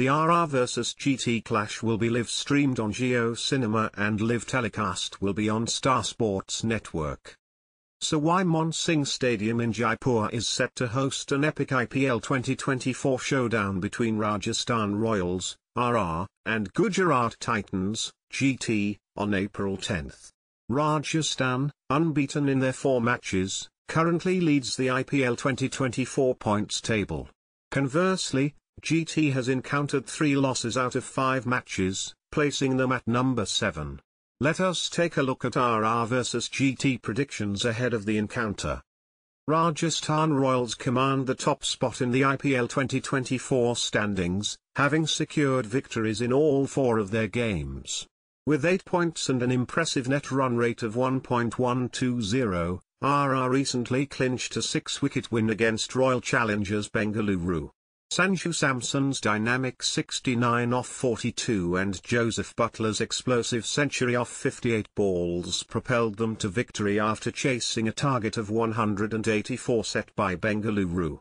the RR vs GT clash will be live streamed on JioCinema and live telecast will be on Star Sports Network. Sawai Singh Stadium in Jaipur is set to host an epic IPL 2024 showdown between Rajasthan Royals, RR, and Gujarat Titans, GT, on April 10. Rajasthan, unbeaten in their four matches, currently leads the IPL 2024 points table. Conversely, GT has encountered three losses out of five matches, placing them at number 7. Let us take a look at RR vs GT predictions ahead of the encounter. Rajasthan Royals command the top spot in the IPL 2024 standings, having secured victories in all four of their games. With 8 points and an impressive net run rate of 1.120, RR recently clinched a 6-wicket win against Royal Challengers Bengaluru. Sanju Samson's dynamic 69 off 42 and Joseph Buttler's explosive century off 58 balls propelled them to victory after chasing a target of 184 set by Bengaluru.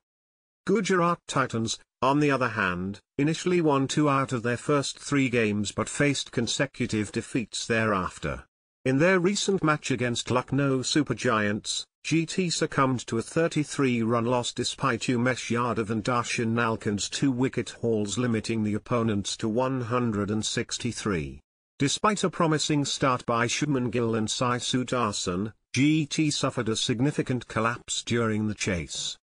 Gujarat Titans, on the other hand, initially won two out of their first three games but faced consecutive defeats thereafter. In their recent match against Lucknow Supergiants, GT succumbed to a 33-run loss despite Umesh Yadav and Darshan Nalkande's two-wicket hauls limiting the opponents to 163. Despite a promising start by Shubman Gill and Sai Sudharsan, GT suffered a significant collapse during the chase.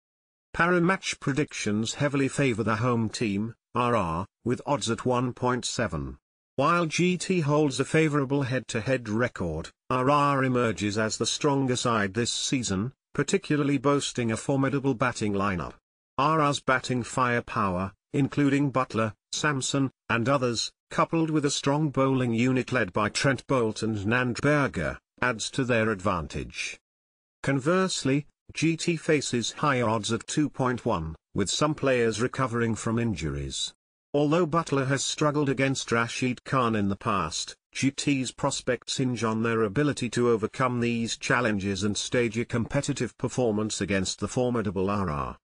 Parimatch predictions heavily favour the home team, RR, with odds at 1.7. While GT holds a favourable head-to-head record, RR emerges as the stronger side this season, particularly boasting a formidable batting lineup. RR's batting firepower, including Buttler, Samson, and others, coupled with a strong bowling unit led by Trent Boult and Nandre Burger, adds to their advantage. Conversely, GT faces higher odds at 2.1, with some players recovering from injuries. Although Buttler has struggled against Rashid Khan in the past, GT's prospects hinge on their ability to overcome these challenges and stage a competitive performance against the formidable RR.